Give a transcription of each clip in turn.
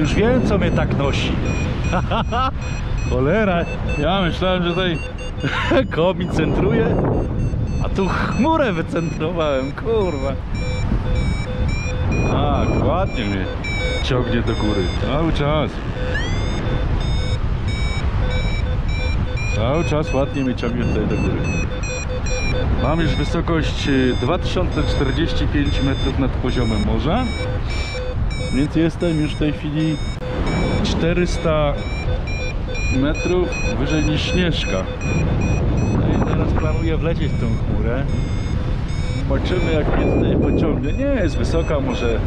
już wiem, co mnie tak nosi. Cholera, ja myślałem, że tutaj komin centruje, a tu chmurę wycentrowałem, kurwa. Tak, ładnie mnie ciągnie do góry, cały czas. Cały czas ładnie mnie ciągnie tutaj do góry. Mam już wysokość y, 2045 metrów nad poziomem morza, więc jestem już w tej chwili 400 metrów wyżej niż Śnieżka. No i teraz planuję wlecieć w tą chmurę. Zobaczymy jak mnie tutaj pociągnie. Nie jest wysoka, może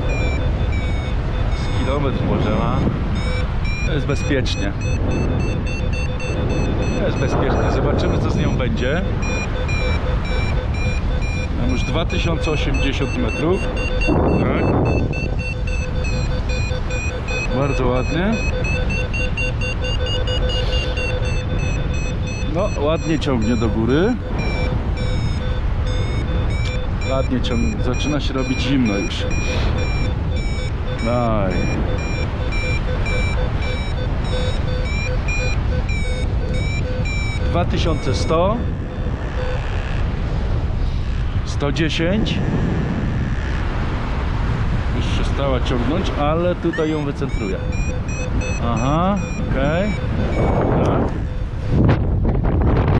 z kilometr może ma. To jest bezpiecznie. To jest bezpiecznie. Zobaczymy co z nią będzie. Mam już 2080 metrów. Tak. Bardzo ładnie. No, ładnie ciągnie do góry. Ładnie ciągnie. Zaczyna się robić zimno już. Daj. Dwa tysiące sto. 110 już przestała ciągnąć, ale tutaj ją wycentruję aha, okej tak.